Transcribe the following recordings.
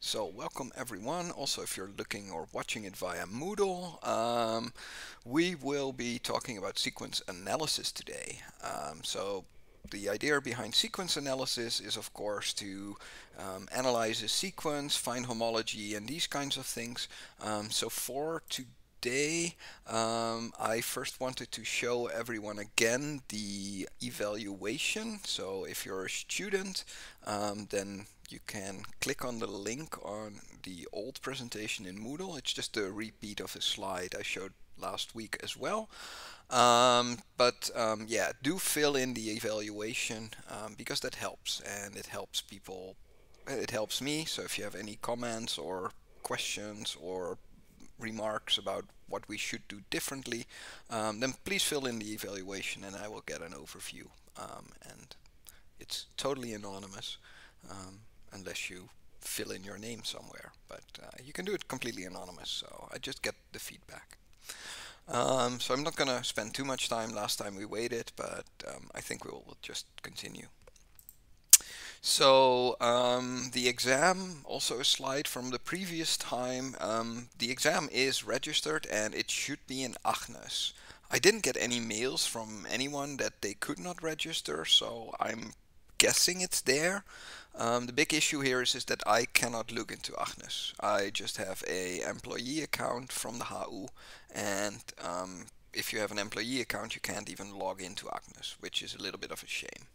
So welcome everyone. Also, if you're looking or watching it via Moodle, um, we will be talking about sequence analysis today. Um, so the idea behind sequence analysis is of course to um, analyze a sequence, find homology and these kinds of things. Um, so for today um, I first wanted to show everyone again the evaluation. So if you're a student um, then you can click on the link on the old presentation in Moodle. It's just a repeat of a slide I showed last week as well. Um, but um, yeah, do fill in the evaluation um, because that helps and it helps people. It helps me. So if you have any comments or questions or remarks about what we should do differently, um, then please fill in the evaluation and I will get an overview. Um, and it's totally anonymous um, unless you fill in your name somewhere. But uh, you can do it completely anonymous. So I just get the feedback. Um, so I'm not going to spend too much time. Last time we waited, but um, I think we will we'll just continue. So um, the exam, also a slide from the previous time. Um, the exam is registered and it should be in Agnes. I didn't get any mails from anyone that they could not register, so I'm guessing it's there. Um, the big issue here is, is that I cannot look into Agnes. I just have a employee account from the HU and um, if you have an employee account you can't even log into Agnes, which is a little bit of a shame.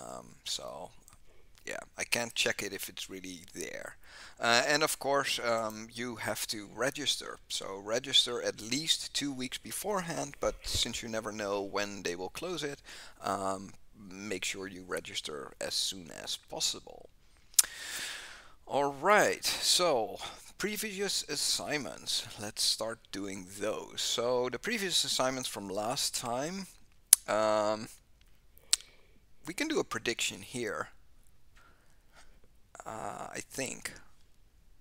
Um, so yeah, I can't check it if it's really there. Uh, and of course, um, you have to register. So register at least two weeks beforehand, but since you never know when they will close it, um, make sure you register as soon as possible. Alright, so previous assignments. Let's start doing those. So the previous assignments from last time, um, we can do a prediction here. Uh, I think.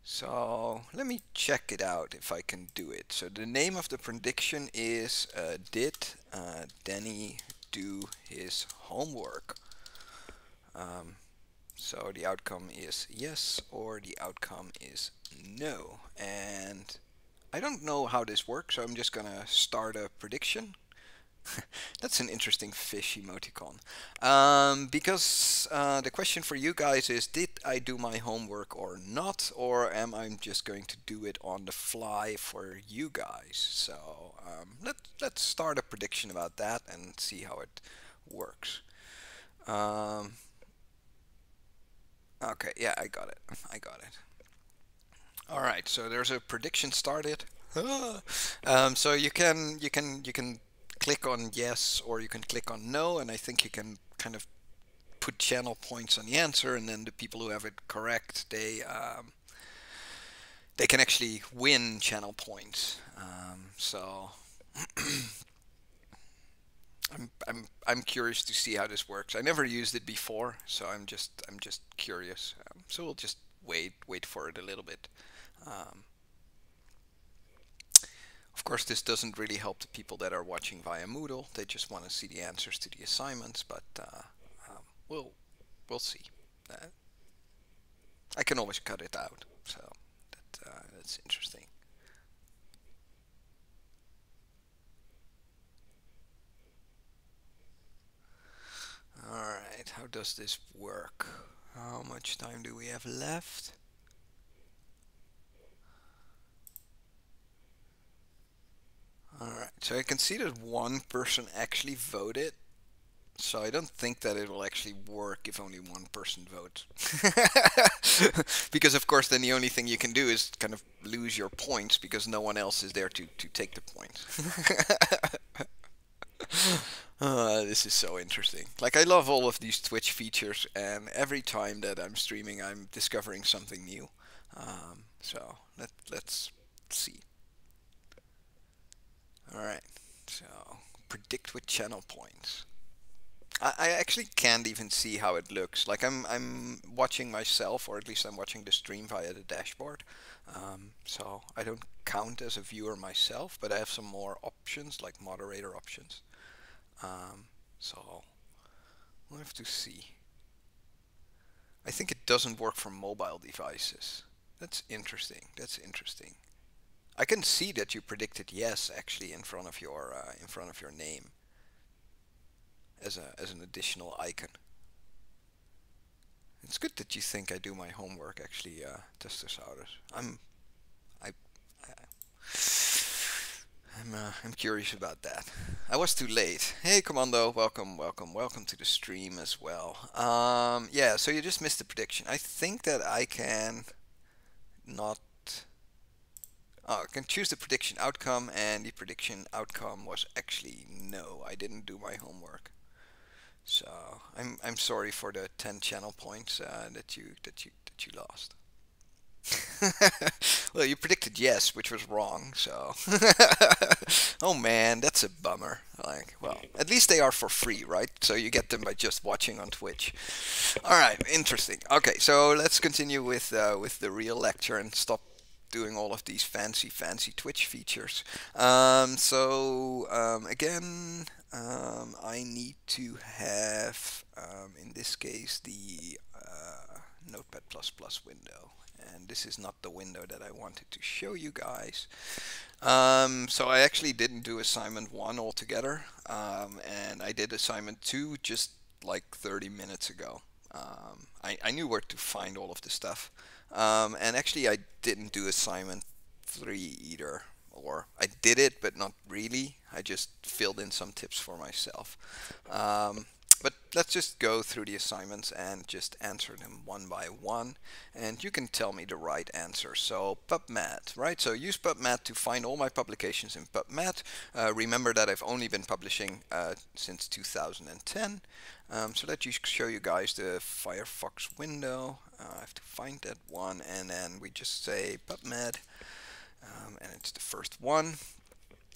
So let me check it out if I can do it. So the name of the prediction is uh, Did uh, Danny do his homework. Um, so the outcome is yes or the outcome is no. And I don't know how this works, so I'm just gonna start a prediction. That's an interesting fish emoticon. Um, because uh, the question for you guys is, did I do my homework or not? Or am I just going to do it on the fly for you guys? So um, let, let's start a prediction about that and see how it works. Um, okay, yeah, I got it. I got it. All right, so there's a prediction started. um, so you can you can you can click on yes or you can click on no and I think you can kind of put channel points on the answer and then the people who have it correct they um, they can actually win channel points. Um, so I'm, I'm I'm curious to see how this works. I never used it before so I'm just I'm just curious. Um, so we'll just wait wait for it a little bit. Um, of course, this doesn't really help the people that are watching via Moodle. They just want to see the answers to the assignments, but uh, um, we'll we'll see. Uh, I can always cut it out, so that, uh, that's interesting. Alright, how does this work? How much time do we have left? Alright, so I can see that one person actually voted. So I don't think that it will actually work if only one person votes. because of course then the only thing you can do is kind of lose your points because no one else is there to, to take the points. uh, this is so interesting. Like I love all of these Twitch features and every time that I'm streaming I'm discovering something new. Um, so let, let's see. Alright, so predict with channel points. I, I actually can't even see how it looks. Like I'm I'm watching myself, or at least I'm watching the stream via the dashboard. Um, so I don't count as a viewer myself, but I have some more options, like moderator options. Um, so we'll have to see. I think it doesn't work for mobile devices. That's interesting. That's interesting. I can see that you predicted yes actually in front of your uh, in front of your name as a as an additional icon. It's good that you think I do my homework actually, uh, Testosaurus. I'm I, I I'm uh, I'm curious about that. I was too late. Hey Commando, welcome, welcome, welcome to the stream as well. Um, yeah, so you just missed the prediction. I think that I can not I can choose the prediction outcome and the prediction outcome was actually no, I didn't do my homework. So I'm I'm sorry for the 10 channel points uh, that you that you that you lost. well, you predicted yes, which was wrong. So, oh man, that's a bummer. Like, well, at least they are for free, right? So you get them by just watching on Twitch. All right, interesting. Okay, so let's continue with uh, with the real lecture and stop doing all of these fancy, fancy Twitch features. Um, so um, again, um, I need to have, um, in this case, the uh, Notepad++ window. And this is not the window that I wanted to show you guys. Um, so I actually didn't do assignment 1 altogether. Um, and I did assignment 2 just like 30 minutes ago. I, I knew where to find all of the stuff. Um, and actually, I didn't do assignment three either, or I did it, but not really. I just filled in some tips for myself. Um, but let's just go through the assignments and just answer them one by one. And you can tell me the right answer. So PubMed, right? So use PubMed to find all my publications in PubMed. Uh, remember that I've only been publishing uh, since 2010. Um, so let me show you guys the Firefox window. Uh, I have to find that one and then we just say PubMed um, and it's the first one.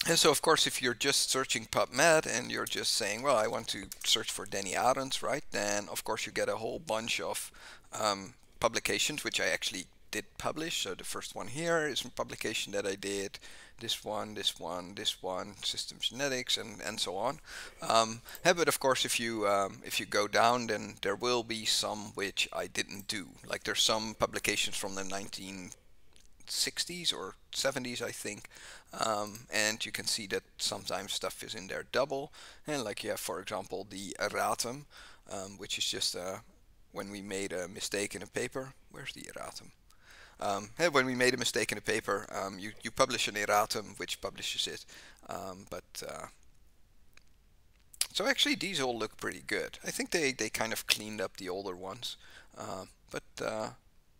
And so of course if you're just searching PubMed and you're just saying well I want to search for Danny Arends right then of course you get a whole bunch of um, publications which I actually did publish so the first one here is a publication that I did this one, this one, this one, system genetics, and and so on. Um, yeah, but of course, if you um, if you go down, then there will be some which I didn't do. Like there's some publications from the 1960s or 70s, I think, um, and you can see that sometimes stuff is in there double. And like you have, for example, the erratum, um, which is just uh, when we made a mistake in a paper. Where's the erratum? Um, when we made a mistake in a paper, um, you, you publish an erratum which publishes it. Um, but uh, so actually these all look pretty good. I think they, they kind of cleaned up the older ones. Uh, but uh,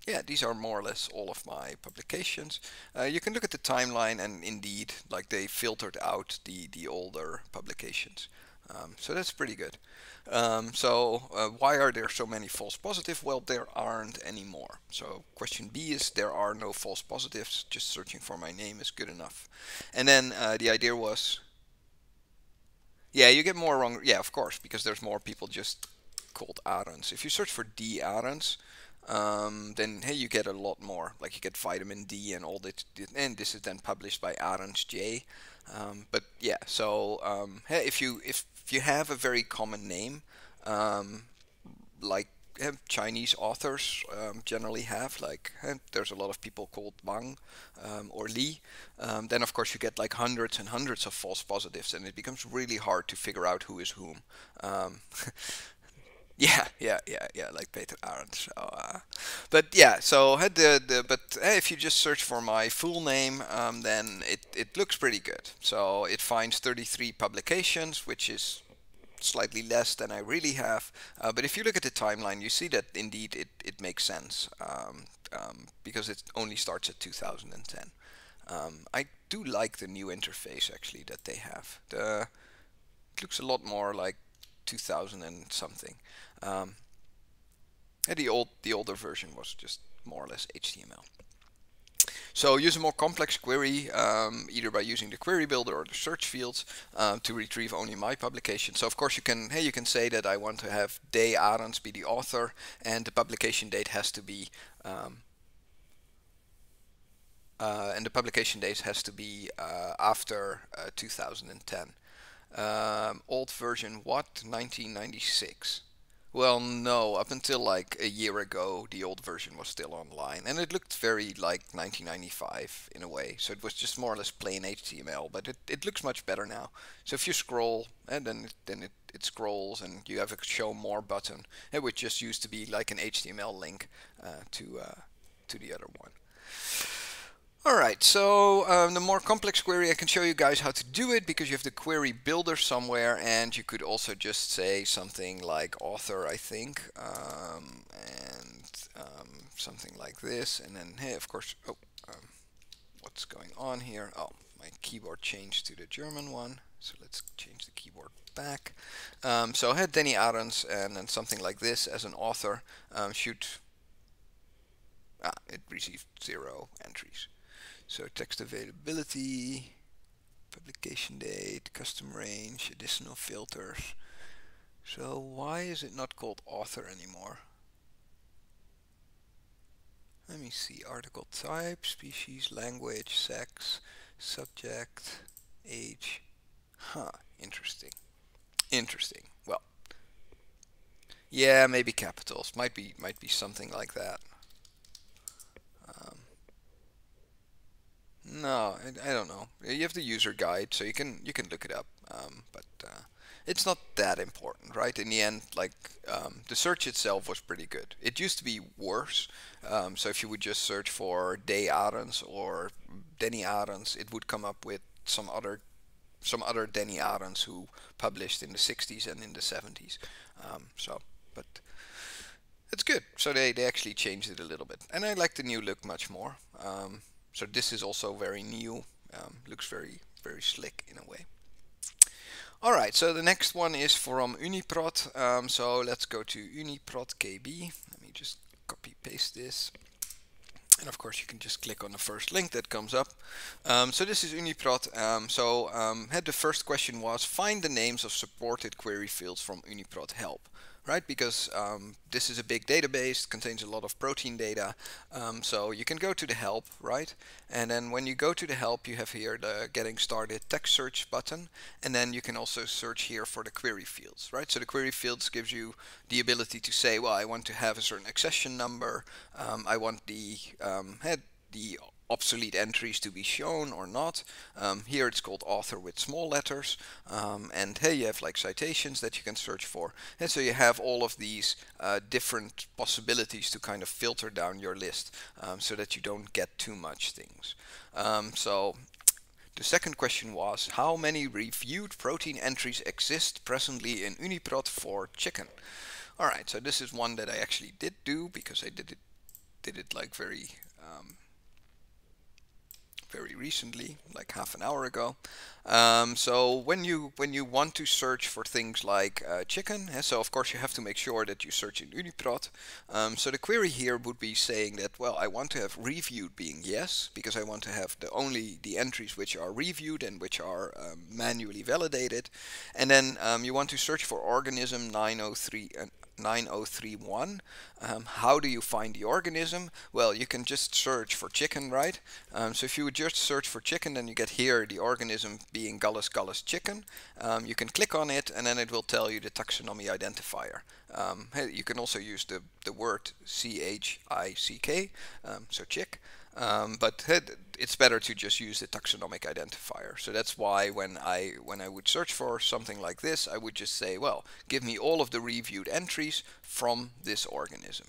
yeah, these are more or less all of my publications. Uh, you can look at the timeline and indeed, like they filtered out the, the older publications. Um, so that's pretty good. Um, so uh, why are there so many false positives? Well, there aren't anymore. So question B is there are no false positives. Just searching for my name is good enough. And then uh, the idea was, yeah, you get more wrong. Yeah, of course, because there's more people just called Arends. If you search for D Arends, um, then hey, you get a lot more. Like you get vitamin D and all that. And this is then published by Arends J. Um, but yeah, so um, hey, if you if you have a very common name, um, like Chinese authors um, generally have, like there's a lot of people called Wang um, or Li, then of course you get like hundreds and hundreds of false positives, and it becomes really hard to figure out who is whom. Yeah, yeah, yeah, yeah, like Peter Arends. So, uh, but yeah, so had the, the but hey, if you just search for my full name, um, then it it looks pretty good. So it finds 33 publications, which is slightly less than I really have. Uh, but if you look at the timeline, you see that indeed it, it makes sense um, um, because it only starts at 2010. Um, I do like the new interface actually that they have. The, it looks a lot more like 2000 and something. Um, the old the older version was just more or less HTML. So use a more complex query, um, either by using the query builder or the search fields um, to retrieve only my publication. So of course you can, hey, you can say that I want to have Day Arends be the author and the publication date has to be, um, uh, and the publication date has to be uh, after uh, 2010. Um, old version what? 1996. Well, no. Up until like a year ago, the old version was still online, and it looked very like 1995 in a way. So it was just more or less plain HTML, but it, it looks much better now. So if you scroll, and then it, then it, it scrolls, and you have a show more button, it would just used to be like an HTML link uh, to uh, to the other one. Alright, so um, the more complex query, I can show you guys how to do it because you have the query builder somewhere and you could also just say something like author, I think, um, and um, something like this. And then, hey, of course, oh, um, what's going on here? Oh, my keyboard changed to the German one. So let's change the keyboard back. Um, so I had Danny Arends and then something like this as an author um, should, ah, it received zero entries. So text availability, publication date, custom range, additional filters. So why is it not called author anymore? Let me see, article type, species, language, sex, subject, age. Huh, interesting. Interesting. Well, yeah, maybe capitals. Might be, might be something like that. No, I, I, don't know. You have the user guide, so you can you can look it up. Um, but uh, it's not that important, right? In the end, like um, the search itself was pretty good. It used to be worse. Um, so if you would just search for Day Arends or Denny Arends, it would come up with some other some other Denny Arends who published in the 60s and in the 70s. Um, so, but it's good. So they, they actually changed it a little bit. And I like the new look much more. Um, so this is also very new. Um, looks very, very slick in a way. Alright, so the next one is from Uniprot. Um, so let's go to Uniprot KB. Let me just copy paste this. And of course you can just click on the first link that comes up. Um, so this is Uniprot. Um, so um, the first question was find the names of supported query fields from Uniprot help right? Because um, this is a big database, contains a lot of protein data. Um, so you can go to the help, right? And then when you go to the help, you have here the getting started text search button. And then you can also search here for the query fields, right? So the query fields gives you the ability to say, well, I want to have a certain accession number. Um, I want the um, head, the obsolete entries to be shown or not. Um, here it's called author with small letters. Um, and here you have like citations that you can search for. And so you have all of these uh, different possibilities to kind of filter down your list um, so that you don't get too much things. Um, so the second question was how many reviewed protein entries exist presently in Uniprot for chicken? Alright, so this is one that I actually did do because I did it did it like very um, very recently, like half an hour ago. Um, so when you when you want to search for things like uh, chicken, eh, so of course you have to make sure that you search in Uniprot. Um, so the query here would be saying that well I want to have reviewed being yes because I want to have the only the entries which are reviewed and which are um, manually validated, and then um, you want to search for organism 903 and 9031. Um, how do you find the organism? Well, you can just search for chicken, right? Um, so if you would just search for chicken, then you get here the organism being Gallus gallus chicken. Um, you can click on it and then it will tell you the taxonomy identifier. Um, you can also use the, the word C-H-I-C-K, um, so chick. Um, but it's better to just use the taxonomic identifier. So that's why when I when I would search for something like this, I would just say, well, give me all of the reviewed entries from this organism.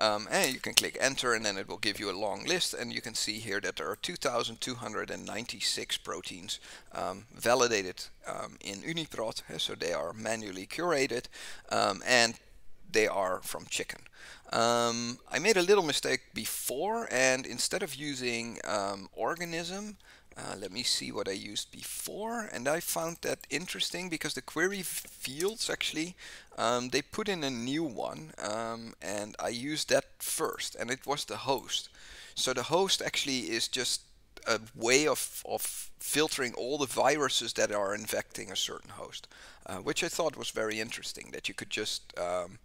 Um, and you can click enter and then it will give you a long list and you can see here that there are 2,296 proteins um, validated um, in Uniprot, so they are manually curated um, and they are from chicken. Um, I made a little mistake before and instead of using um, organism, uh, let me see what I used before and I found that interesting because the query fields actually um, they put in a new one um, and I used that first and it was the host so the host actually is just a way of, of filtering all the viruses that are infecting a certain host uh, which I thought was very interesting that you could just um,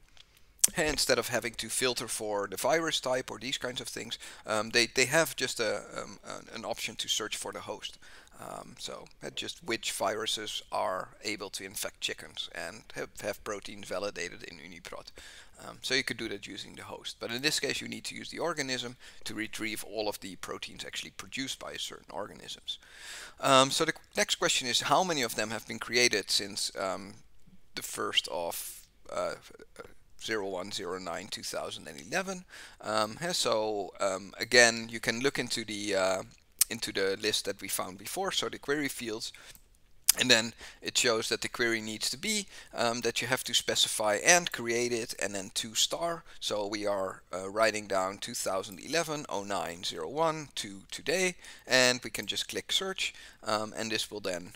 instead of having to filter for the virus type or these kinds of things, um, they, they have just a, um, an option to search for the host. Um, so just which viruses are able to infect chickens and have, have proteins validated in UniProt. Um, so you could do that using the host. But in this case, you need to use the organism to retrieve all of the proteins actually produced by certain organisms. Um, so the next question is how many of them have been created since um, the first of uh, 0109 2011. Um, so um, again, you can look into the uh, into the list that we found before, so the query fields, and then it shows that the query needs to be um, that you have to specify and create it and then two star. So we are uh, writing down 2011 0901 to today and we can just click search um, and this will then,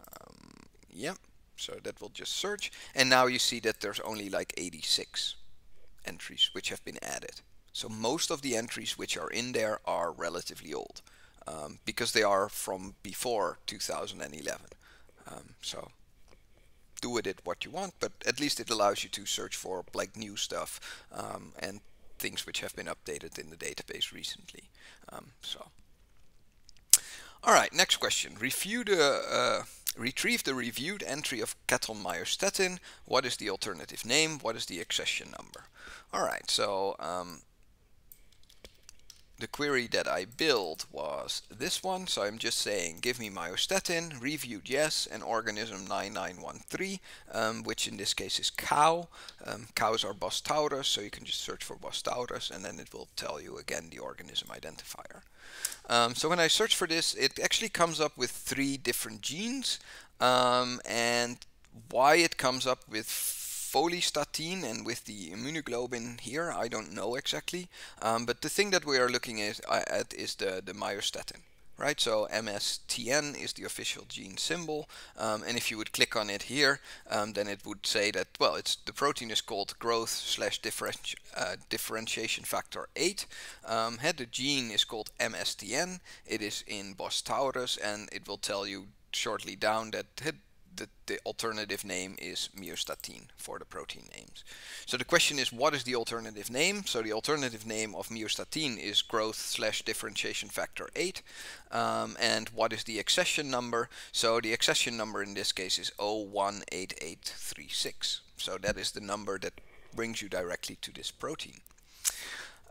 um, yeah, so that will just search. And now you see that there's only like 86 entries which have been added. So most of the entries which are in there are relatively old um, because they are from before 2011. Um, so do with it what you want, but at least it allows you to search for like new stuff um, and things which have been updated in the database recently. Um, so, all right, next question. Review the uh, retrieve the reviewed entry of cattle myostatin. What is the alternative name? What is the accession number? All right, so um, the query that I built was this one. So I'm just saying, give me myostatin, reviewed yes, and organism 9913, um, which in this case is cow. Um, cows are Bos taurus, so you can just search for Bos taurus, and then it will tell you again the organism identifier. Um, so when I search for this, it actually comes up with three different genes, um, and why it comes up with follistatin and with the immunoglobulin here, I don't know exactly. Um, but the thing that we are looking at, uh, at is the, the myostatin. Right, so MSTN is the official gene symbol, um, and if you would click on it here, um, then it would say that well, it's the protein is called growth slash differenti uh, differentiation factor 8. Um, the gene is called MSTN. It is in Bos taurus, and it will tell you shortly down that the, the alternative name is myostatin for the protein names. So the question is, what is the alternative name? So the alternative name of myostatin is growth slash differentiation factor 8. Um, and what is the accession number? So the accession number in this case is 018836. So that is the number that brings you directly to this protein.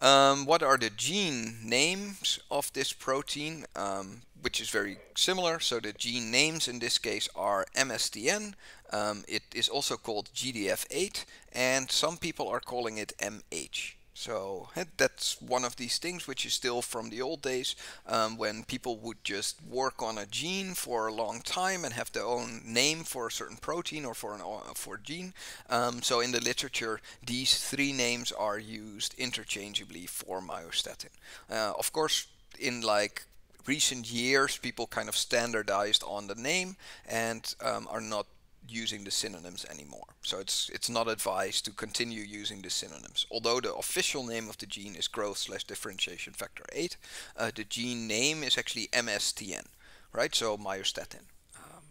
Um, what are the gene names of this protein? Um, which is very similar. So the gene names in this case are MSTN. Um, it is also called GDF8 and some people are calling it MH. So that's one of these things which is still from the old days um, when people would just work on a gene for a long time and have their own name for a certain protein or for an uh, for gene. Um, so in the literature, these three names are used interchangeably for myostatin. Uh, of course, in like recent years, people kind of standardized on the name and um, are not using the synonyms anymore. So it's it's not advised to continue using the synonyms. Although the official name of the gene is growth slash differentiation factor 8, uh, the gene name is actually MSTN, right? So myostatin. Um,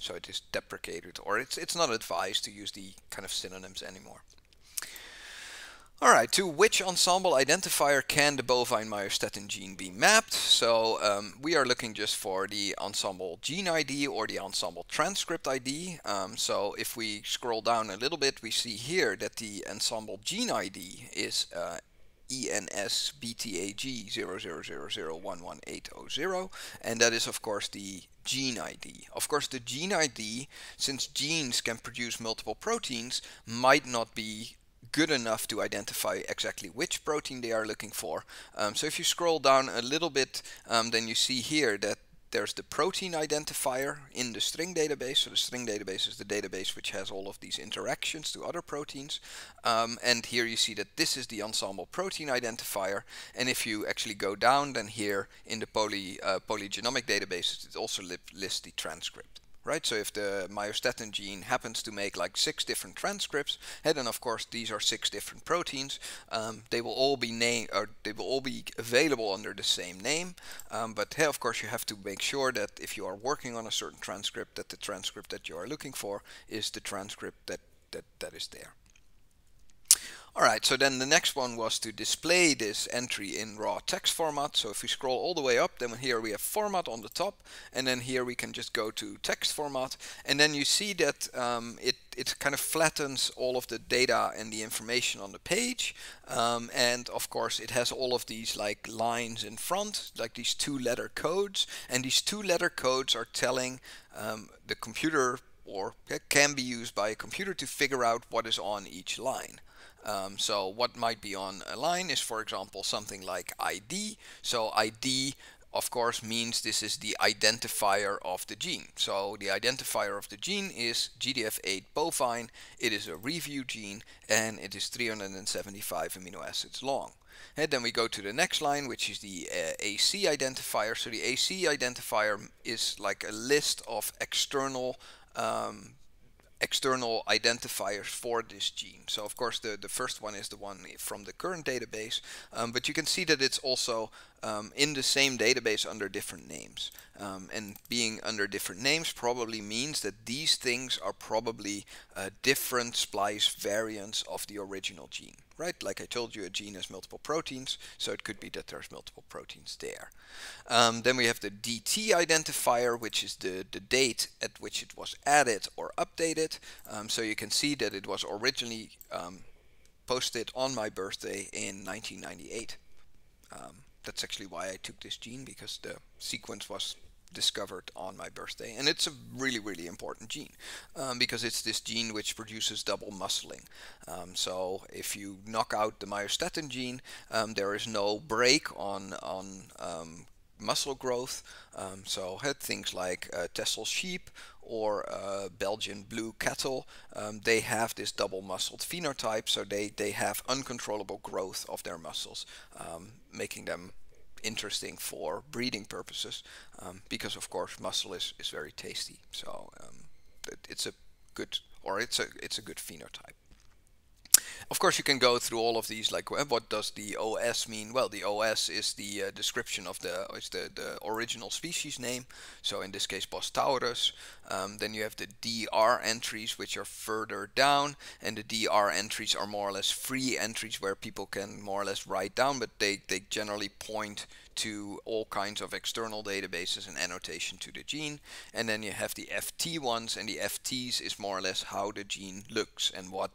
so it is deprecated, or it's it's not advised to use the kind of synonyms anymore. All right, to which Ensembl identifier can the bovine myostatin gene be mapped? So um, we are looking just for the Ensembl gene ID or the Ensembl transcript ID. Um, so if we scroll down a little bit, we see here that the Ensembl gene ID is uh, ENS BTAG 00001180 and that is of course the gene ID. Of course the gene ID, since genes can produce multiple proteins, might not be good enough to identify exactly which protein they are looking for. Um, so if you scroll down a little bit, um, then you see here that there's the protein identifier in the string database. So the string database is the database which has all of these interactions to other proteins. Um, and here you see that this is the Ensembl protein identifier. And if you actually go down, then here in the poly, uh, polygenomic database, it also lists the transcript right? So if the myostatin gene happens to make like six different transcripts, and then of course these are six different proteins, um, they will all be named or they will all be available under the same name. Um, but hey, of course you have to make sure that if you are working on a certain transcript, that the transcript that you are looking for is the transcript that that that is there. All right, so then the next one was to display this entry in raw text format. So if we scroll all the way up, then here we have format on the top, and then here we can just go to text format, and then you see that um, it it kind of flattens all of the data and the information on the page, um, and of course it has all of these like lines in front, like these two letter codes, and these two letter codes are telling um, the computer or can be used by a computer to figure out what is on each line. Um, so what might be on a line is, for example, something like ID. So ID, of course, means this is the identifier of the gene. So the identifier of the gene is GDF8 bovine. It is a review gene and it is 375 amino acids long. And then we go to the next line, which is the uh, AC identifier. So the AC identifier is like a list of external um, external identifiers for this gene. So of course the, the first one is the one from the current database, um, but you can see that it's also um, in the same database under different names. Um, and being under different names probably means that these things are probably uh, different splice variants of the original gene, right? Like I told you, a gene has multiple proteins, so it could be that there's multiple proteins there. Um, then we have the DT identifier, which is the, the date at which it was added or updated. Um, so you can see that it was originally um, posted on my birthday in 1998. Um, that's actually why I took this gene because the sequence was discovered on my birthday and it's a really really important gene um, because it's this gene which produces double muscling. Um, so if you knock out the myostatin gene um, there is no break on on um, muscle growth. Um, so had things like uh, sheep or uh, Belgian blue cattle, um, they have this double muscled phenotype, so they, they have uncontrollable growth of their muscles, um, making them interesting for breeding purposes um, because of course muscle is, is very tasty. So um, it, it's a good or it's a it's a good phenotype of course, you can go through all of these, like what does the OS mean? Well, the OS is the uh, description of the is the, the original species name. So in this case, Bos taurus. Um, then you have the DR entries, which are further down, and the DR entries are more or less free entries where people can more or less write down, but they, they generally point to all kinds of external databases and annotation to the gene. And then you have the FT ones, and the FTs is more or less how the gene looks and what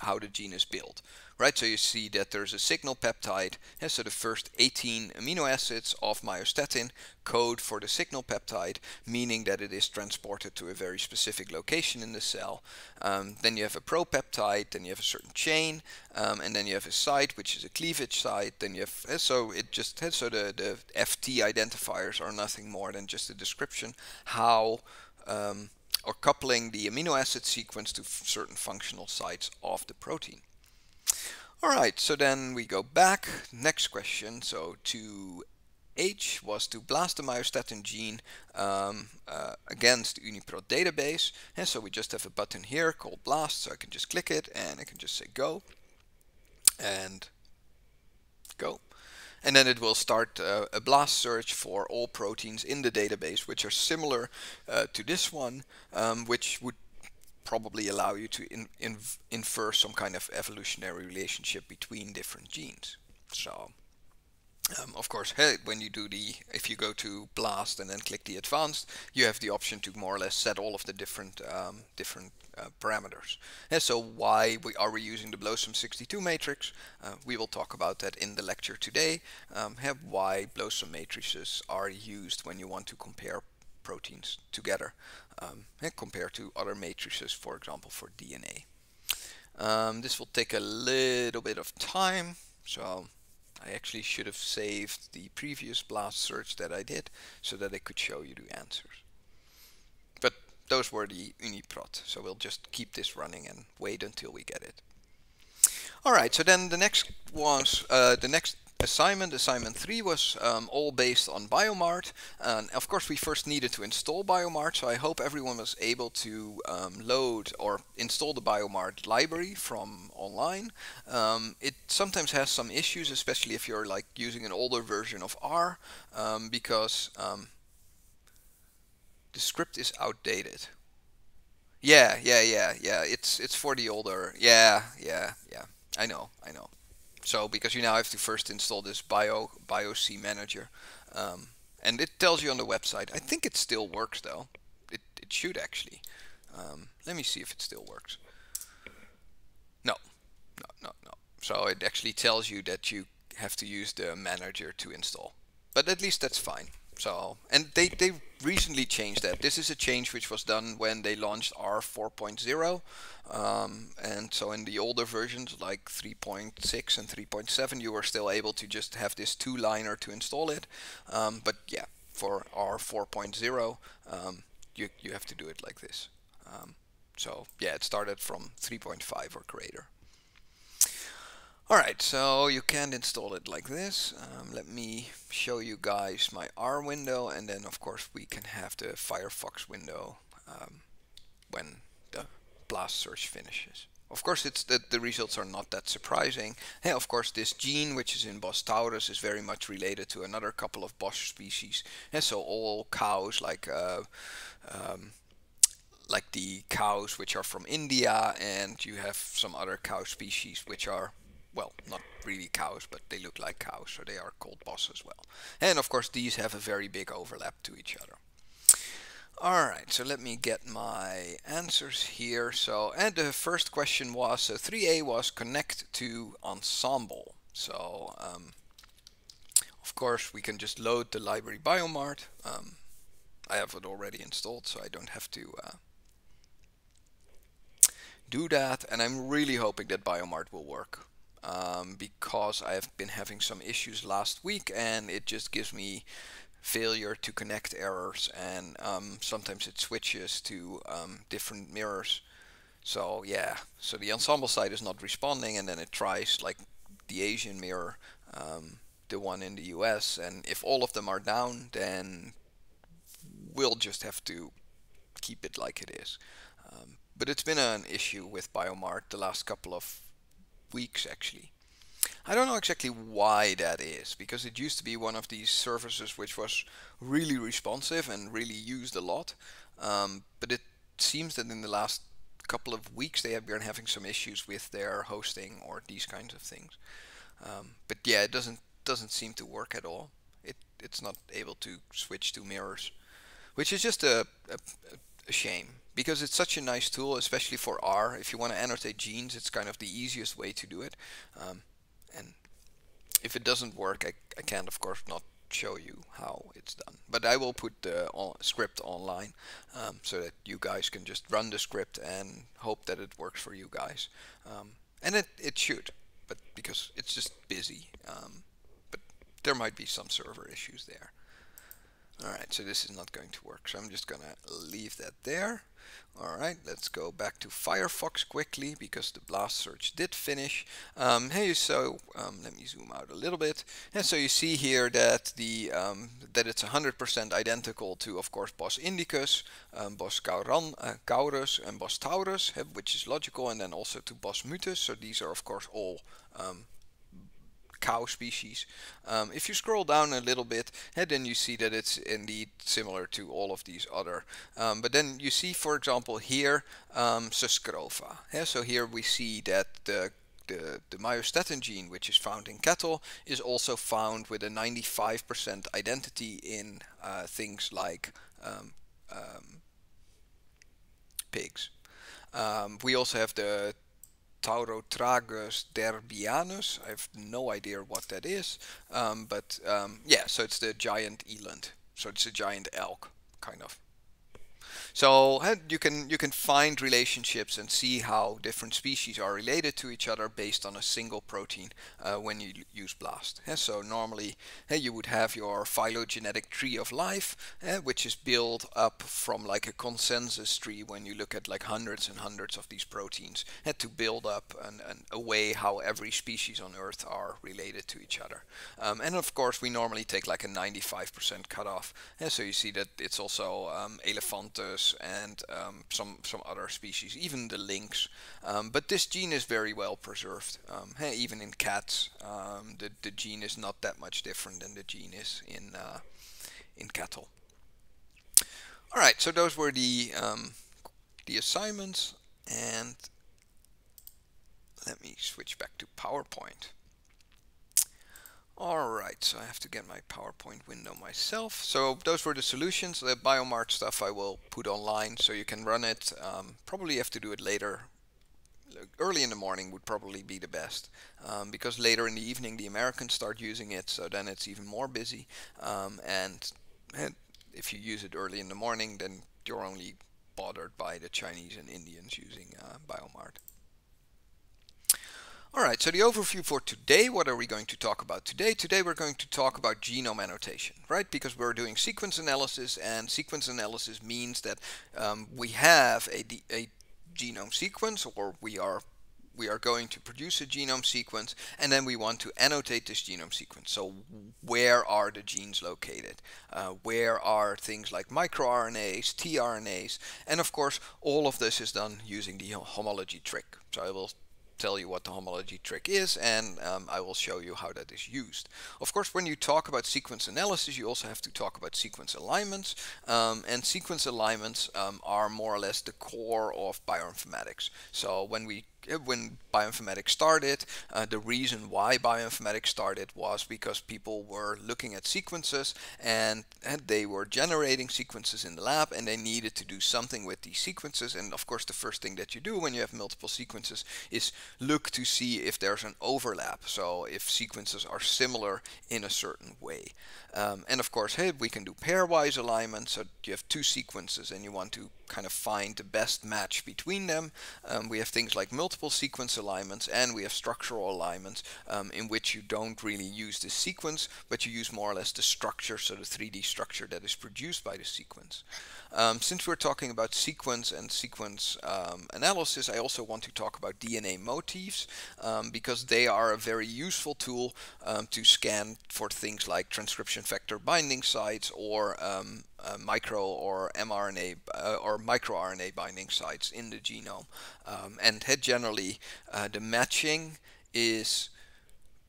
how the gene is built. Right, so you see that there's a signal peptide, yeah, so the first 18 amino acids of myostatin code for the signal peptide, meaning that it is transported to a very specific location in the cell. Um, then you have a propeptide, then you have a certain chain, um, and then you have a site, which is a cleavage site. Then you have, so it just, so the, the FT identifiers are nothing more than just a description how um, or coupling the amino acid sequence to certain functional sites of the protein. Alright, so then we go back. Next question, so to H was to blast the myostatin gene um, uh, against the UniProt database. And so we just have a button here called blast, so I can just click it and I can just say go. And go and then it will start uh, a blast search for all proteins in the database which are similar uh, to this one, um, which would probably allow you to in, in, infer some kind of evolutionary relationship between different genes. So um, of course, hey, when you do the, if you go to blast and then click the advanced, you have the option to more or less set all of the different um, different uh, parameters. And so why we, are we using the BLOSUM 62 matrix? Uh, we will talk about that in the lecture today. Um, have why BLOSUM matrices are used when you want to compare proteins together um, compared to other matrices, for example, for DNA. Um, this will take a little bit of time, so I actually should have saved the previous blast search that I did so that I could show you the answers. But those were the UniProt, so we'll just keep this running and wait until we get it. Alright, so then the next was, uh, the next assignment, assignment 3, was um, all based on Biomart. And of course we first needed to install Biomart, so I hope everyone was able to um, load or install the Biomart library from online. Um, sometimes has some issues, especially if you're like using an older version of R, um, because um, the script is outdated. Yeah, yeah, yeah, yeah. It's it's for the older. Yeah, yeah, yeah. I know, I know. So because you now have to first install this Bio BioC Manager, um, and it tells you on the website. I think it still works though. It it should actually. Um, let me see if it still works. No, no, no, no. So it actually tells you that you have to use the manager to install. But at least that's fine. So, and they, they recently changed that. This is a change which was done when they launched R 4.0. Um, and so in the older versions like 3.6 and 3.7 you were still able to just have this two liner to install it. Um, but yeah, for R 4.0 um, you, you have to do it like this. Um, so yeah, it started from 3.5 or greater. Alright, so you can't install it like this. Um, let me show you guys my R window and then of course we can have the Firefox window um, when the blast search finishes. Of course, it's that the results are not that surprising. Hey, of course, this gene, which is in Bos taurus, is very much related to another couple of Bos species. And so all cows, like uh, um, like the cows which are from India, and you have some other cow species which are well, not really cows, but they look like cows, so they are called Bos as well. And of course, these have a very big overlap to each other. Alright, so let me get my answers here. So, and the first question was, so 3a was connect to Ensembl. So, um, of course, we can just load the library Biomart. Um, I have it already installed, so I don't have to uh, do that. And I'm really hoping that Biomart will work um, because I have been having some issues last week and it just gives me failure to connect errors and um, sometimes it switches to um, different mirrors. So yeah. So the Ensembl side is not responding and then it tries like the Asian mirror um, the one in the US and if all of them are down then we'll just have to keep it like it is. Um, but it's been an issue with Biomart the last couple of weeks actually. I don't know exactly why that is, because it used to be one of these services which was really responsive and really used a lot. Um, but it seems that in the last couple of weeks they have been having some issues with their hosting or these kinds of things. Um, but yeah, it doesn't doesn't seem to work at all. It it's not able to switch to mirrors, which is just a, a, a shame because it's such a nice tool, especially for R. If you want to annotate genes, it's kind of the easiest way to do it. Um, and if it doesn't work, I, I can't, of course, not show you how it's done. But I will put the script online um, so that you guys can just run the script and hope that it works for you guys. Um, and it, it should, but because it's just busy. Um, but there might be some server issues there. Alright, so this is not going to work, so I'm just gonna leave that there. Alright, let's go back to Firefox quickly because the blast search did finish. Um, hey, so um, let me zoom out a little bit. And so you see here that the um, that it's 100% identical to, of course, Bos indicus, um, Bos cauran, uh, caurus, and Bos taurus, which is logical, and then also to Bos mutus. So these are, of course, all um, cow species. Um, if you scroll down a little bit, and then you see that it's indeed similar to all of these other. Um, but then you see, for example, here, um, Sus scrofa. Yeah, so here we see that the the, the, myostatin gene, which is found in cattle, is also found with a 95% identity in uh, things like um, um, pigs. Um, we also have the Taurotragus derbianus. I have no idea what that is, um, but um, yeah, so it's the giant eland. So it's a giant elk, kind of. So you can you can find relationships and see how different species are related to each other based on a single protein uh, when you use BLAST. And so normally you would have your phylogenetic tree of life, which is built up from like a consensus tree when you look at like hundreds and hundreds of these proteins to build up an, an, a way how every species on Earth are related to each other. Um, and of course we normally take like a 95% cutoff. And so you see that it's also um, Elephantus and um, some some other species, even the lynx. Um, but this gene is very well preserved. Um, hey, even in cats, um, the the gene is not that much different than the gene is in uh, in cattle. All right, so those were the um, the assignments, and let me switch back to PowerPoint. Alright, so I have to get my PowerPoint window myself. So those were the solutions. The Biomart stuff I will put online so you can run it. Um, probably have to do it later. Early in the morning would probably be the best um, because later in the evening the Americans start using it so then it's even more busy um, and, and if you use it early in the morning then you're only bothered by the Chinese and Indians using uh, Biomart. Alright, so the overview for today, what are we going to talk about today? Today we're going to talk about genome annotation, right? Because we're doing sequence analysis and sequence analysis means that um, we have a, a genome sequence or we are we are going to produce a genome sequence and then we want to annotate this genome sequence. So where are the genes located? Uh, where are things like microRNAs, tRNAs, and of course all of this is done using the homology trick. So I will tell you what the homology trick is and um, I will show you how that is used. Of course when you talk about sequence analysis you also have to talk about sequence alignments um, and sequence alignments um, are more or less the core of bioinformatics. So when we when bioinformatics started, uh, the reason why bioinformatics started was because people were looking at sequences and, and they were generating sequences in the lab and they needed to do something with these sequences. And of course, the first thing that you do when you have multiple sequences is look to see if there's an overlap. So if sequences are similar in a certain way. Um, and of course, hey, we can do pairwise alignment. So you have two sequences and you want to kind of find the best match between them. Um, we have things like multiple sequence alignments and we have structural alignments um, in which you don't really use the sequence, but you use more or less the structure, so the 3D structure that is produced by the sequence. Um, since we're talking about sequence and sequence um, analysis, I also want to talk about DNA motifs um, because they are a very useful tool um, to scan for things like transcription factor binding sites or um, uh, micro or mRNA uh, or microRNA binding sites in the genome. Um, and generally, uh, the matching is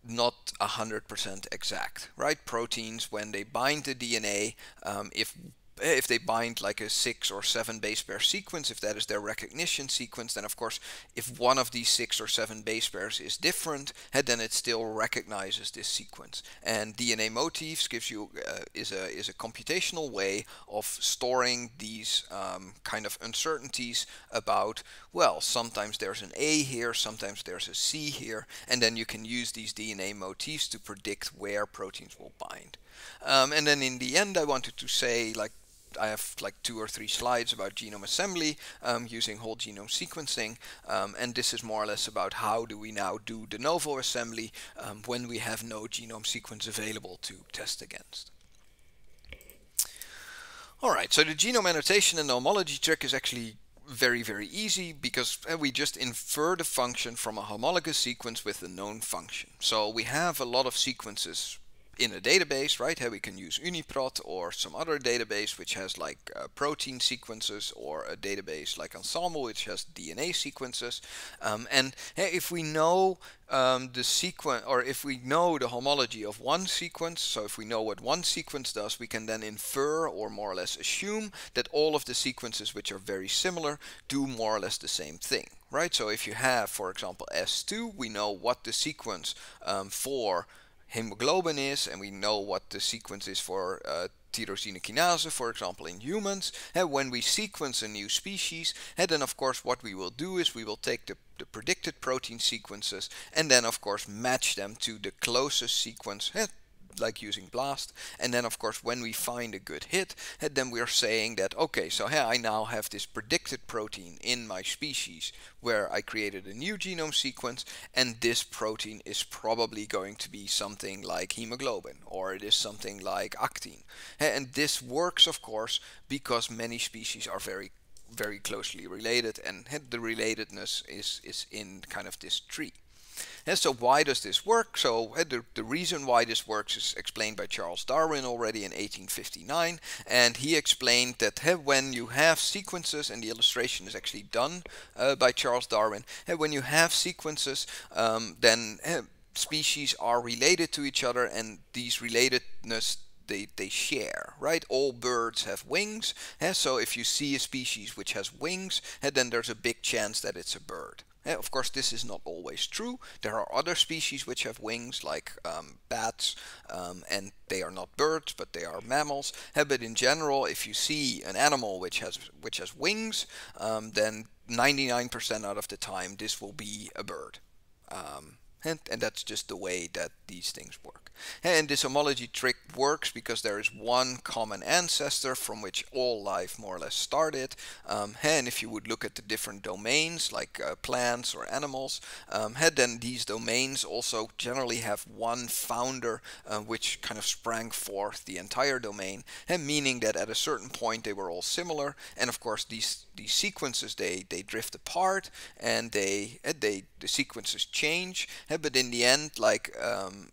not 100% exact, right? Proteins, when they bind the DNA, um, if if they bind like a six or seven base pair sequence, if that is their recognition sequence, then of course, if one of these six or seven base pairs is different, then it still recognizes this sequence. And DNA motifs gives you uh, is a is a computational way of storing these um, kind of uncertainties about well, sometimes there's an A here, sometimes there's a C here, and then you can use these DNA motifs to predict where proteins will bind. Um, and then in the end, I wanted to say like I have like two or three slides about genome assembly um, using whole genome sequencing um, and this is more or less about how do we now do de novo assembly um, when we have no genome sequence available to test against. Alright, so the genome annotation and the homology trick is actually very very easy because uh, we just infer the function from a homologous sequence with a known function. So we have a lot of sequences in a database, right? Here we can use UniProt or some other database which has like uh, protein sequences or a database like Ensembl which has DNA sequences. Um, and hey, if we know um, the sequence or if we know the homology of one sequence, so if we know what one sequence does, we can then infer or more or less assume that all of the sequences which are very similar do more or less the same thing right? So if you have, for example, S2, we know what the sequence um, for hemoglobin is, and we know what the sequence is for uh, tyrosine kinase, for example, in humans. And when we sequence a new species, and then of course what we will do is we will take the, the predicted protein sequences and then of course match them to the closest sequence like using BLAST. And then of course when we find a good hit, eh, then we are saying that, okay, so hey, I now have this predicted protein in my species where I created a new genome sequence and this protein is probably going to be something like hemoglobin or it is something like actin. Eh, and this works of course because many species are very very closely related and eh, the relatedness is, is in kind of this tree. And so why does this work? So uh, the, the reason why this works is explained by Charles Darwin already in 1859 and he explained that when you have sequences and the illustration is actually done uh, by Charles Darwin when you have sequences um, then species are related to each other and these relatedness they, they share, right? All birds have wings, so if you see a species which has wings, then there's a big chance that it's a bird. Eh, of course, this is not always true. There are other species which have wings, like um, bats, um, and they are not birds, but they are mammals. Eh, but in general, if you see an animal which has which has wings, um, then 99% out of the time this will be a bird. Um, and, and that's just the way that these things work. And this homology trick works because there is one common ancestor from which all life more or less started. Um, and if you would look at the different domains like uh, plants or animals, um, then these domains also generally have one founder uh, which kind of sprang forth the entire domain, and meaning that at a certain point they were all similar. And of course these these sequences they they drift apart and they they the sequences change. But in the end, like um,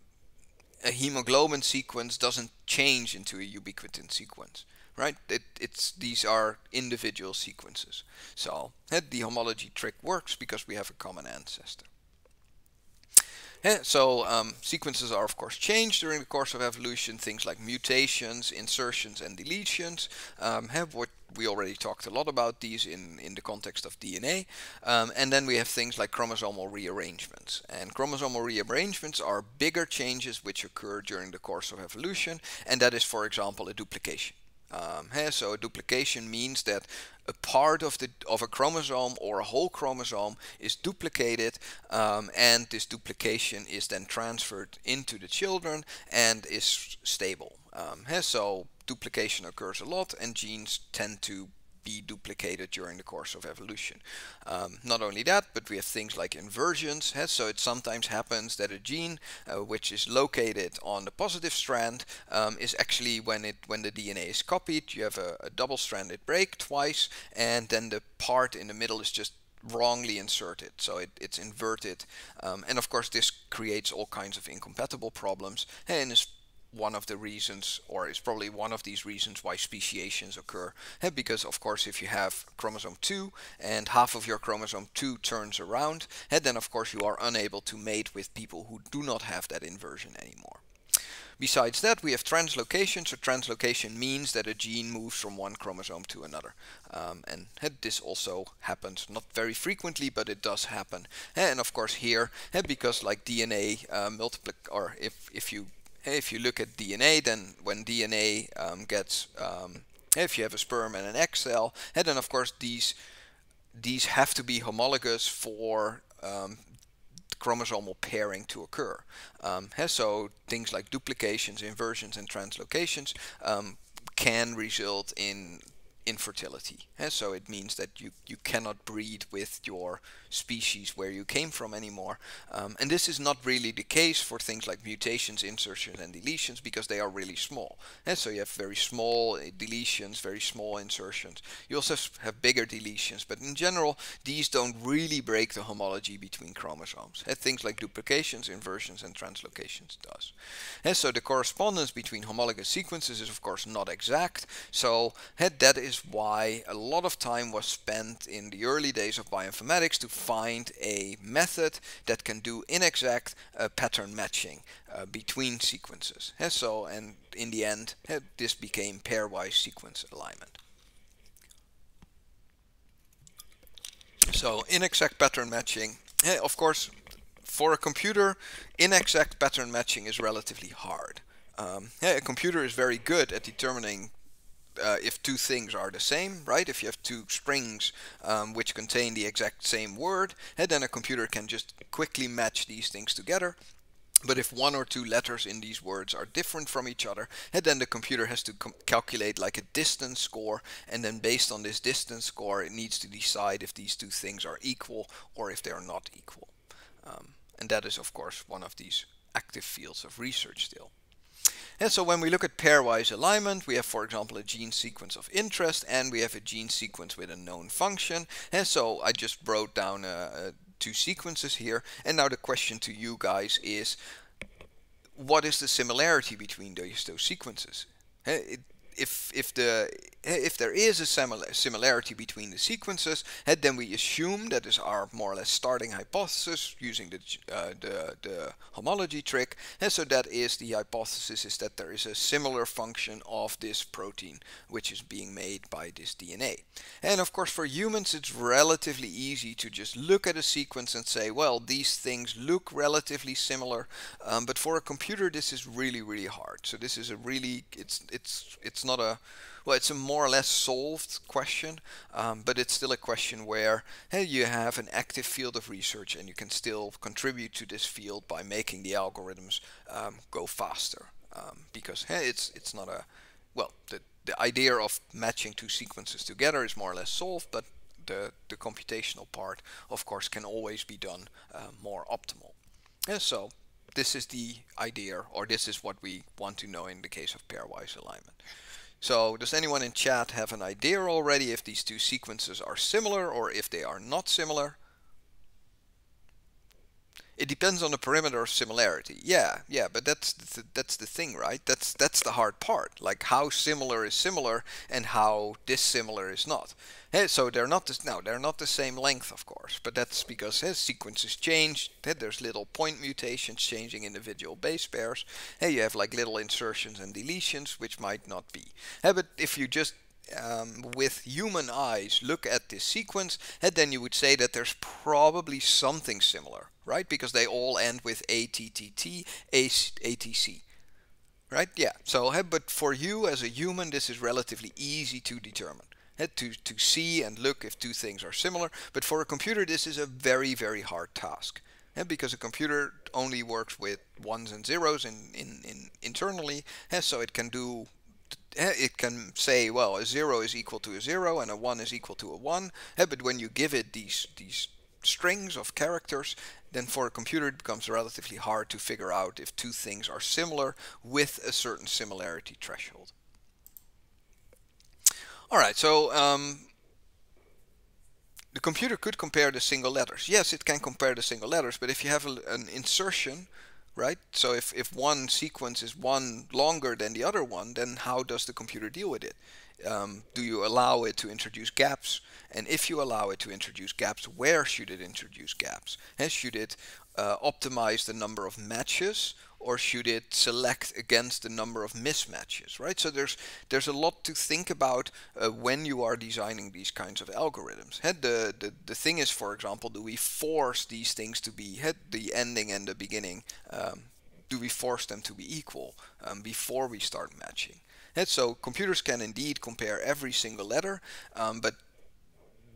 a hemoglobin sequence doesn't change into a ubiquitin sequence right? It, it's these are individual sequences. So the homology trick works because we have a common ancestor. so um, sequences are of course changed during the course of evolution. Things like mutations, insertions, and deletions um, have what we already talked a lot about these in, in the context of DNA. Um, and then we have things like chromosomal rearrangements. And chromosomal rearrangements are bigger changes which occur during the course of evolution. And that is, for example, a duplication. Um, so a duplication means that a part of the of a chromosome or a whole chromosome is duplicated um, and this duplication is then transferred into the children and is stable. Um, so duplication occurs a lot and genes tend to be duplicated during the course of evolution. Um, not only that, but we have things like inversions. so it sometimes happens that a gene uh, which is located on the positive strand um, is actually when it when the DNA is copied, you have a, a double-stranded break twice, and then the part in the middle is just wrongly inserted so it, it's inverted um, and of course this creates all kinds of incompatible problems and one of the reasons, or is probably one of these reasons why speciations occur. And because of course if you have chromosome 2 and half of your chromosome 2 turns around, and then of course you are unable to mate with people who do not have that inversion anymore. Besides that, we have translocation. So translocation means that a gene moves from one chromosome to another. Um, and eh, this also happens, not very frequently, but it does happen. And of course here, because like DNA uh, multiply, or if, if you if you look at DNA, then when DNA um, gets, um, if you have a sperm and an egg cell, and then of course these these have to be homologous for um, chromosomal pairing to occur. Um, so things like duplications, inversions, and translocations um, can result in infertility. And so it means that you, you cannot breed with your species where you came from anymore. Um, and this is not really the case for things like mutations, insertions, and deletions because they are really small. And so you have very small uh, deletions, very small insertions. You also have bigger deletions, but in general, these don't really break the homology between chromosomes. And things like duplications, inversions, and translocations does. And so the correspondence between homologous sequences is of course not exact. So that is why a lot of time was spent in the early days of bioinformatics to find a method that can do inexact uh, pattern matching uh, between sequences. And so, and in the end, this became pairwise sequence alignment. So inexact pattern matching, of course, for a computer, inexact pattern matching is relatively hard. Um, a computer is very good at determining uh, if two things are the same, right? If you have two strings um, which contain the exact same word, and then a computer can just quickly match these things together. But if one or two letters in these words are different from each other, and then the computer has to calculate like a distance score, and then based on this distance score, it needs to decide if these two things are equal or if they are not equal. Um, and that is, of course, one of these active fields of research still. And so when we look at pairwise alignment, we have, for example, a gene sequence of interest and we have a gene sequence with a known function. And so I just wrote down uh, uh, two sequences here. And now the question to you guys is, what is the similarity between those, those sequences? If, if the if there is a similarity between the sequences, then we assume that is our more or less starting hypothesis using the, uh, the, the, homology trick. And so that is the hypothesis is that there is a similar function of this protein which is being made by this DNA. And of course for humans it's relatively easy to just look at a sequence and say, well, these things look relatively similar. Um, but for a computer this is really, really hard. So this is a really, it's, it's, it's not a, well, it's a more or less solved question, um, but it's still a question where hey, you have an active field of research and you can still contribute to this field by making the algorithms um, go faster. Um, because hey, it's it's not a well, the the idea of matching two sequences together is more or less solved, but the the computational part, of course, can always be done uh, more optimal. And so this is the idea, or this is what we want to know in the case of pairwise alignment. So does anyone in chat have an idea already if these two sequences are similar or if they are not similar? It depends on the perimeter of similarity. Yeah, yeah, but that's the, that's the thing, right? That's that's the hard part. Like how similar is similar and how dissimilar is not. Hey, so they're not this now they're not the same length, of course, but that's because hey, sequences change. Hey, there's little point mutations changing individual base pairs. Hey, you have like little insertions and deletions, which might not be. Hey, but if you just um, with human eyes look at this sequence, and then you would say that there's probably something similar, right? Because they all end with ATTT, ATC, right? Yeah. So, eh, but for you as a human, this is relatively easy to determine. Eh, to, to see and look if two things are similar, but for a computer this is a very very hard task. Because a computer only works with ones and zeros in, in, in internally, so it can do it can say, well, a 0 is equal to a 0 and a 1 is equal to a 1. But when you give it these, these strings of characters, then for a computer it becomes relatively hard to figure out if two things are similar with a certain similarity threshold. Alright, so um, the computer could compare the single letters. Yes, it can compare the single letters, but if you have a, an insertion right? So if, if one sequence is one longer than the other one, then how does the computer deal with it? Um, do you allow it to introduce gaps? And if you allow it to introduce gaps, where should it introduce gaps? And should it uh, optimize the number of matches or should it select against the number of mismatches, right? So there's there's a lot to think about uh, when you are designing these kinds of algorithms. The, the the thing is, for example, do we force these things to be the ending and the beginning? Um, do we force them to be equal um, before we start matching? And so computers can indeed compare every single letter, um, but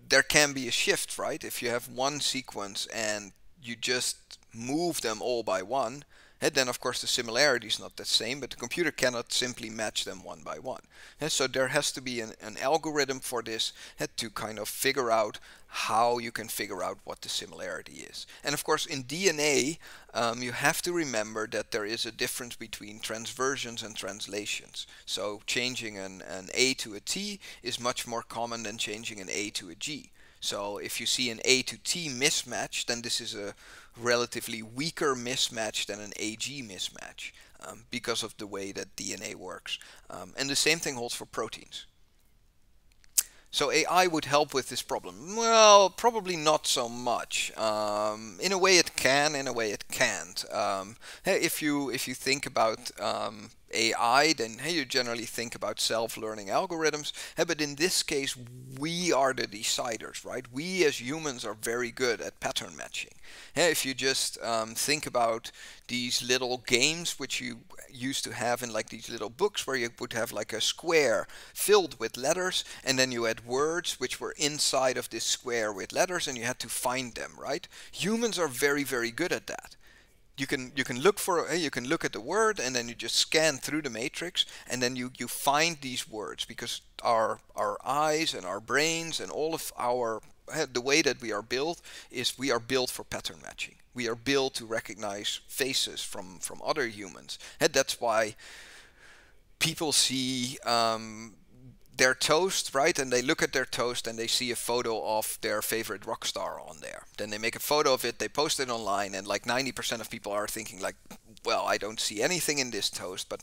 there can be a shift, right? If you have one sequence and you just move them all by one, and then of course the similarity is not the same, but the computer cannot simply match them one by one. And so there has to be an, an algorithm for this to kind of figure out how you can figure out what the similarity is. And of course in DNA um, you have to remember that there is a difference between transversions and translations. So changing an, an A to a T is much more common than changing an A to a G. So if you see an A to T mismatch, then this is a relatively weaker mismatch than an AG mismatch um, because of the way that DNA works. Um, and the same thing holds for proteins. So AI would help with this problem. Well, probably not so much. Um, in a way it can, in a way it can't. Um, if you if you think about um, AI, then hey, you generally think about self-learning algorithms. Hey, but in this case, we are the deciders, right? We as humans are very good at pattern matching. Hey, if you just um, think about these little games which you used to have in like these little books where you would have like a square filled with letters and then you had words which were inside of this square with letters and you had to find them, right? Humans are very, very good at that you can you can look for eh, you can look at the word and then you just scan through the matrix and then you you find these words because our our eyes and our brains and all of our eh, the way that we are built is we are built for pattern matching we are built to recognize faces from from other humans and that's why people see um, their toast, right? And they look at their toast and they see a photo of their favorite rock star on there. Then they make a photo of it, they post it online, and like 90% of people are thinking like, well, I don't see anything in this toast, but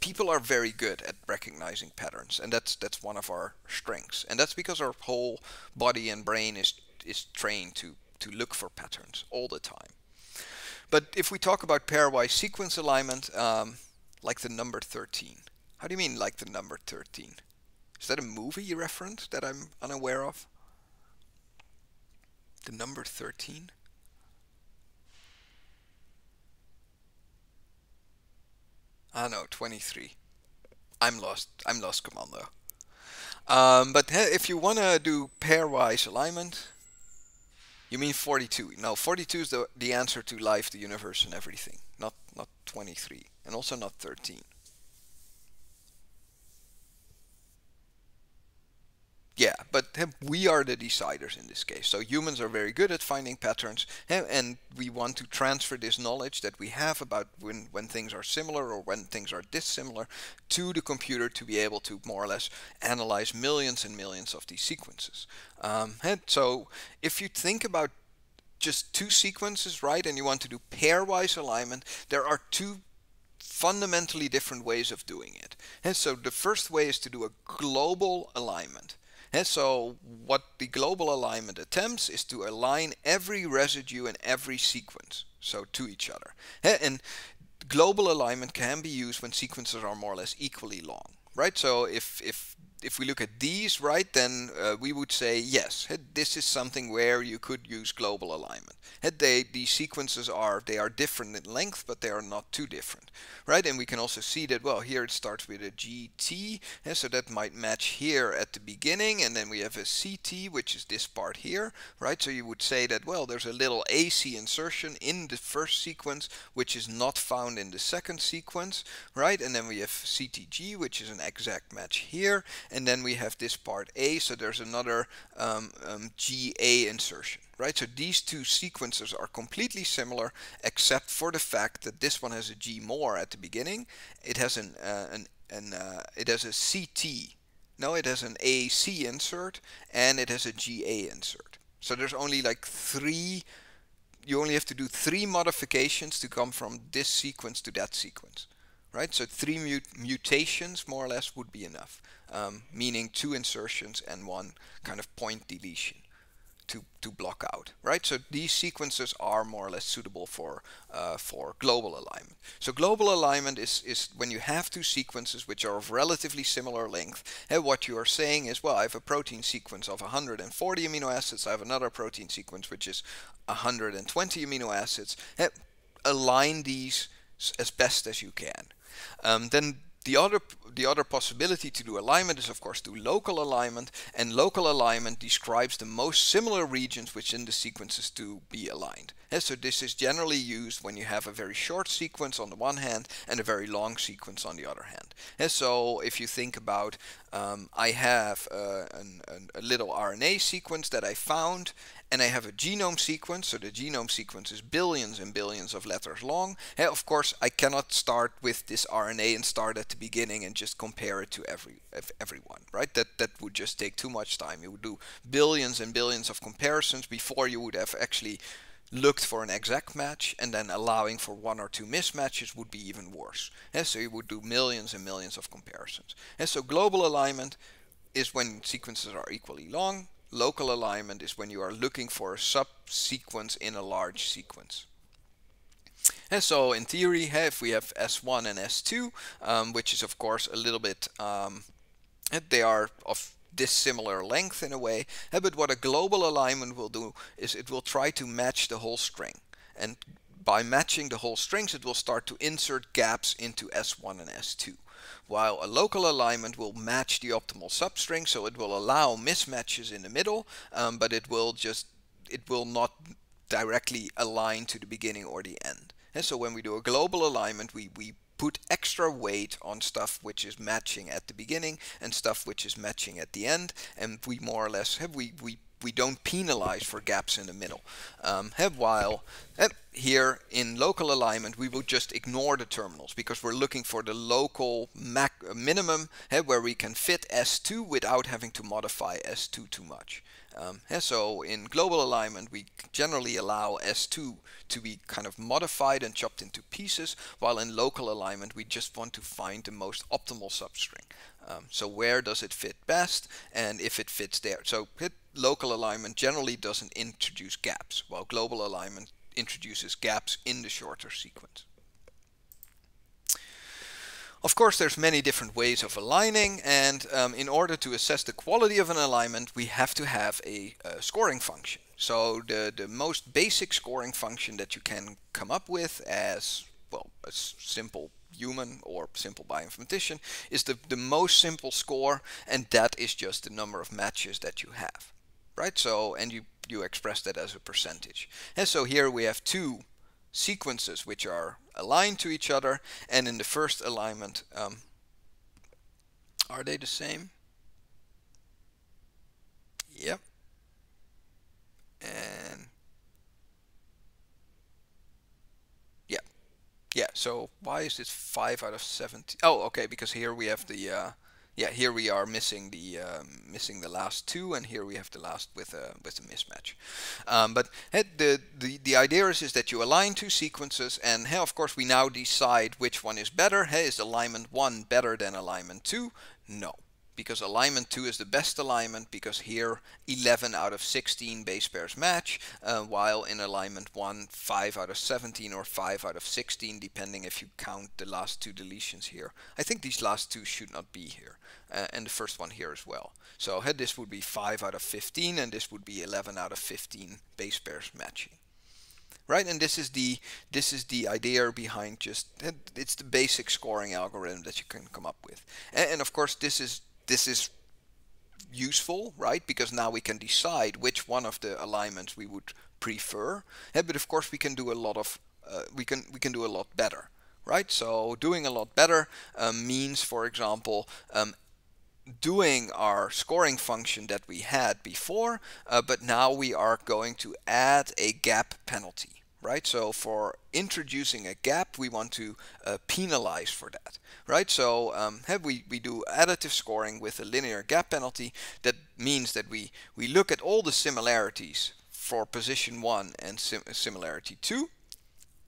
people are very good at recognizing patterns, and that's that's one of our strengths, and that's because our whole body and brain is is trained to to look for patterns all the time. But if we talk about pairwise sequence alignment, um, like the number 13, how do you mean like the number 13? Is that a movie reference that I'm unaware of? The number 13? Ah no, 23. I'm lost. I'm lost, Commando. Um, but if you want to do pairwise alignment, you mean 42? No, 42 is the the answer to life, the universe, and everything. Not not 23, and also not 13. Yeah, but we are the deciders in this case. So humans are very good at finding patterns, and we want to transfer this knowledge that we have about when, when things are similar or when things are dissimilar to the computer to be able to more or less analyze millions and millions of these sequences. Um, and so if you think about just two sequences, right, and you want to do pairwise alignment, there are two fundamentally different ways of doing it. And so the first way is to do a global alignment. And so what the global alignment attempts is to align every residue in every sequence, so to each other. And global alignment can be used when sequences are more or less equally long, right? So if, if if we look at these, right, then uh, we would say yes, this is something where you could use global alignment. They, these sequences are they are different in length, but they are not too different, right? And we can also see that well here it starts with a GT, and so that might match here at the beginning, and then we have a CT, which is this part here, right? So you would say that well there's a little AC insertion in the first sequence, which is not found in the second sequence, right? And then we have CTG, which is an exact match here, and then we have this part A, so there's another um, um, GA insertion, right? So these two sequences are completely similar, except for the fact that this one has a G more at the beginning. It has an, uh, an, an uh, it has a CT. No, it has an AC insert and it has a GA insert. So there's only like three you only have to do three modifications to come from this sequence to that sequence right? So three mut mutations more or less would be enough, um, meaning two insertions and one kind of point deletion to, to block out, right? So these sequences are more or less suitable for uh, for global alignment. So global alignment is, is when you have two sequences which are of relatively similar length, and what you are saying is, well, I have a protein sequence of 140 amino acids, I have another protein sequence which is 120 amino acids, and align these as best as you can. Um, then the other the other possibility to do alignment is of course do local alignment and local alignment describes the most similar regions within the sequences to be aligned. And so this is generally used when you have a very short sequence on the one hand and a very long sequence on the other hand. And so if you think about um, I have uh, an, an, a little RNA sequence that I found and I have a genome sequence, so the genome sequence is billions and billions of letters long. Of course, I cannot start with this RNA and start at the beginning and just compare it to every everyone, right? That that would just take too much time. You would do billions and billions of comparisons before you would have actually looked for an exact match and then allowing for one or two mismatches would be even worse. And so you would do millions and millions of comparisons. And so global alignment is when sequences are equally long Local alignment is when you are looking for a subsequence in a large sequence. And so in theory, if we have S1 and S2, um, which is of course a little bit, um, they are of dissimilar length in a way, but what a global alignment will do is it will try to match the whole string. And by matching the whole strings, it will start to insert gaps into S1 and S2 while a local alignment will match the optimal substring, so it will allow mismatches in the middle, um, but it will just it will not directly align to the beginning or the end. And so when we do a global alignment, we, we put extra weight on stuff which is matching at the beginning and stuff which is matching at the end, and we more or less have we, we we don't penalize for gaps in the middle. Um, while eh, here in local alignment we would just ignore the terminals because we're looking for the local uh, minimum eh, where we can fit S2 without having to modify S2 too much. Um, so in global alignment, we generally allow S2 to be kind of modified and chopped into pieces, while in local alignment, we just want to find the most optimal substring. Um, so where does it fit best, and if it fits there. So local alignment generally doesn't introduce gaps, while global alignment introduces gaps in the shorter sequence. Of course, there's many different ways of aligning, and um, in order to assess the quality of an alignment, we have to have a, a, scoring function. So the, the most basic scoring function that you can come up with as, well, a simple human or simple bioinformatician is the, the most simple score, and that is just the number of matches that you have, right? So, and you, you express that as a percentage. And so here we have two sequences which are aligned to each other and in the first alignment um, are they the same? Yep. And yeah. Yeah so why is this 5 out of 70 oh okay because here we have the uh, yeah, here we are missing the um, missing the last two, and here we have the last with a with a mismatch. Um, but the the the idea is, is that you align two sequences, and hey, of course we now decide which one is better. Hey, is alignment one better than alignment two? No because alignment 2 is the best alignment because here 11 out of 16 base pairs match uh, while in alignment 1 5 out of 17 or 5 out of 16 depending if you count the last two deletions here. I think these last two should not be here uh, and the first one here as well. So uh, this would be 5 out of 15 and this would be 11 out of 15 base pairs matching right and this is the this is the idea behind just it's the basic scoring algorithm that you can come up with and, and, of course this is this is useful, right? Because now we can decide which one of the alignments we would prefer. Yeah, but of course we can do a lot of uh, we can we can do a lot better, right? So doing a lot better um, means, for example, um, doing our scoring function that we had before, uh, but now we are going to add a gap penalty right? So for introducing a gap, we want to uh, penalize for that, right? So um, have we, we do additive scoring with a linear gap penalty. That means that we, we look at all the similarities for position 1 and sim similarity 2,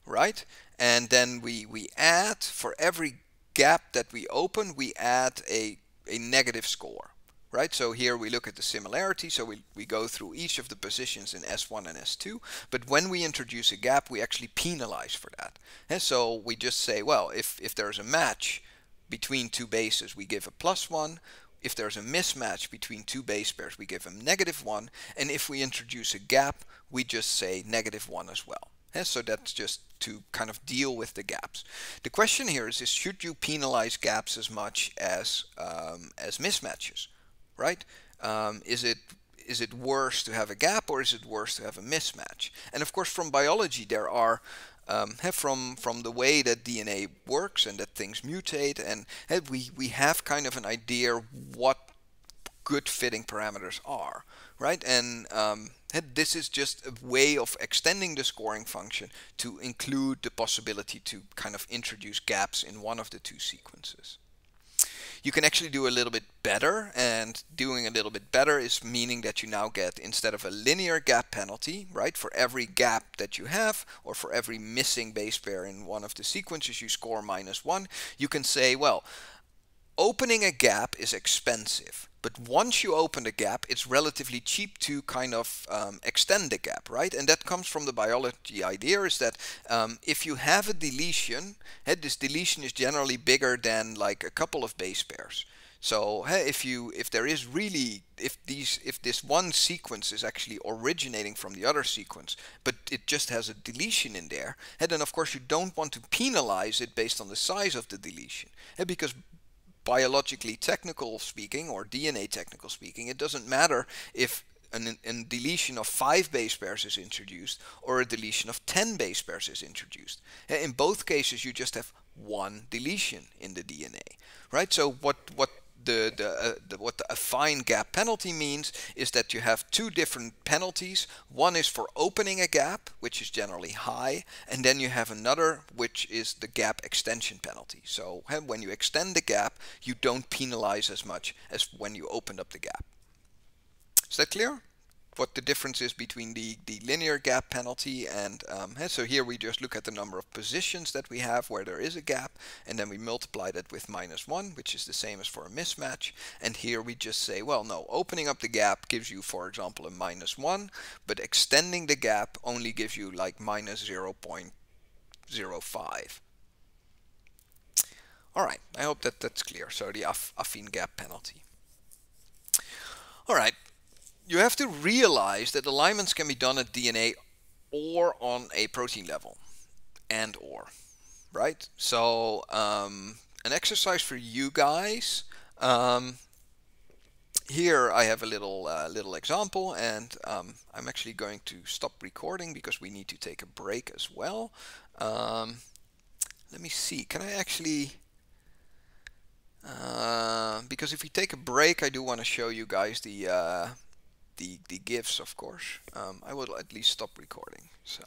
right? And then we, we add, for every gap that we open, we add a, a negative score, right? So here we look at the similarity, so we, we go through each of the positions in S1 and S2, but when we introduce a gap, we actually penalize for that. And so we just say, well, if, if there's a match between two bases, we give a plus one. If there's a mismatch between two base pairs, we give them negative one. And if we introduce a gap, we just say negative one as well. And so that's just to kind of deal with the gaps. The question here is, is should you penalize gaps as much as, um, as mismatches? right? Um, is it is it worse to have a gap or is it worse to have a mismatch? And of course, from biology, there are um, from from the way that DNA works and that things mutate, and we we have kind of an idea what good fitting parameters are, right? And um, this is just a way of extending the scoring function to include the possibility to kind of introduce gaps in one of the two sequences you can actually do a little bit better and doing a little bit better is meaning that you now get instead of a linear gap penalty right for every gap that you have or for every missing base pair in one of the sequences you score minus one you can say well opening a gap is expensive but once you open the gap, it's relatively cheap to kind of um, extend the gap, right? And that comes from the biology idea is that um, if you have a deletion, hey, this deletion is generally bigger than like a couple of base pairs. So hey, if you if there is really if these if this one sequence is actually originating from the other sequence, but it just has a deletion in there, hey, then of course you don't want to penalize it based on the size of the deletion, hey, because biologically technical speaking or DNA technical speaking, it doesn't matter if an, a deletion of five base pairs is introduced or a deletion of 10 base pairs is introduced. In both cases, you just have one deletion in the DNA, right? So what, what the, the, uh, the, what the affine gap penalty means is that you have two different penalties. One is for opening a gap, which is generally high, and then you have another, which is the gap extension penalty. So when you extend the gap, you don't penalize as much as when you opened up the gap. Is that clear? What the difference is between the, the linear gap penalty and um, so here we just look at the number of positions that we have where there is a gap and then we multiply that with minus 1 which is the same as for a mismatch and here we just say well no opening up the gap gives you for example a minus 1 but extending the gap only gives you like minus 0.05 Alright, I hope that that's clear. So the affine gap penalty. Alright, you have to realize that alignments can be done at DNA or on a protein level and or right? So um, an exercise for you guys um, here I have a little uh, little example and um, I'm actually going to stop recording because we need to take a break as well. Um, let me see can I actually uh, because if we take a break I do want to show you guys the uh, the, the GIFs, of course. Um, I will at least stop recording. So,